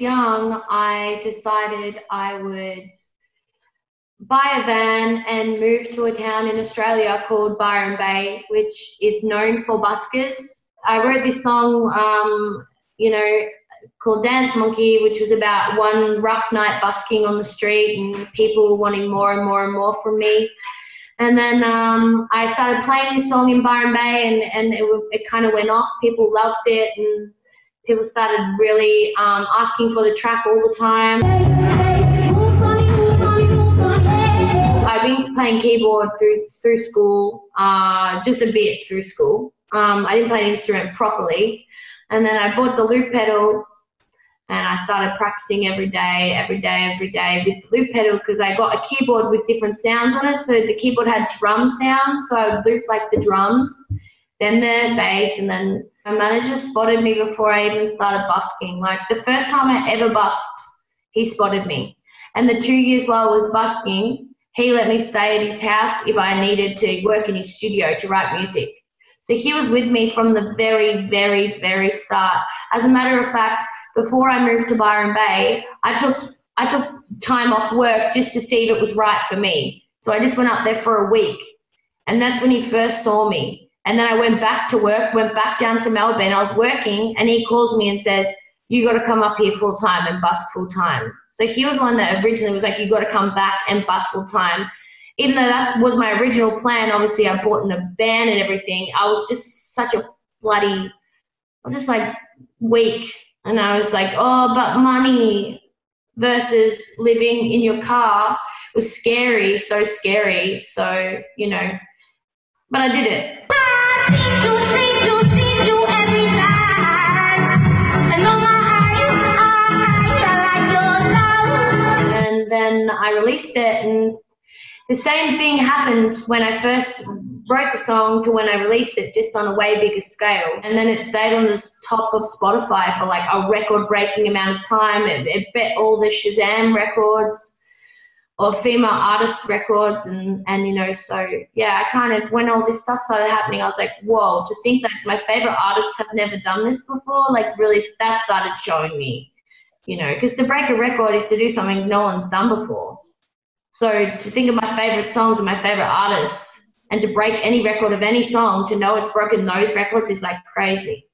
Young, I decided I would buy a van and move to a town in Australia called Byron Bay, which is known for buskers. I wrote this song, um, you know, called Dance Monkey, which was about one rough night busking on the street and people wanting more and more and more from me. And then um, I started playing this song in Byron Bay, and, and it, it kind of went off. People loved it, and people started really um, asking for the track all the time. I've been playing keyboard through through school, uh, just a bit through school. Um, I didn't play an instrument properly, and then I bought the loop pedal and I started practicing every day, every day, every day with the loop pedal because I got a keyboard with different sounds on it. So the keyboard had drum sounds, so I would loop like the drums, then the bass, and then my manager spotted me before I even started busking. Like the first time I ever busked, he spotted me. And the two years while I was busking, he let me stay at his house if I needed to work in his studio to write music. So he was with me from the very, very, very start. As a matter of fact, before I moved to Byron Bay, I took I took time off work just to see if it was right for me. So I just went up there for a week. And that's when he first saw me. And then I went back to work, went back down to Melbourne. I was working and he calls me and says, You gotta come up here full time and bus full time. So he was one that originally was like, You gotta come back and bus full time. Even though that was my original plan, obviously I bought in a van and everything. I was just such a bloody I was just like weak and I was like, oh, but money versus living in your car was scary, so scary. So, you know, but I did it. And then I released it, and the same thing happened when I first wrote the song to when I released it, just on a way bigger scale. And then it stayed on the top of Spotify for like a record breaking amount of time. It, it bet all the Shazam records or female artist records and and you know so yeah i kind of when all this stuff started happening i was like whoa to think that my favorite artists have never done this before like really that started showing me you know because to break a record is to do something no one's done before. So to think of my favorite songs and my favorite artists and to break any record of any song to know it's broken those records is like crazy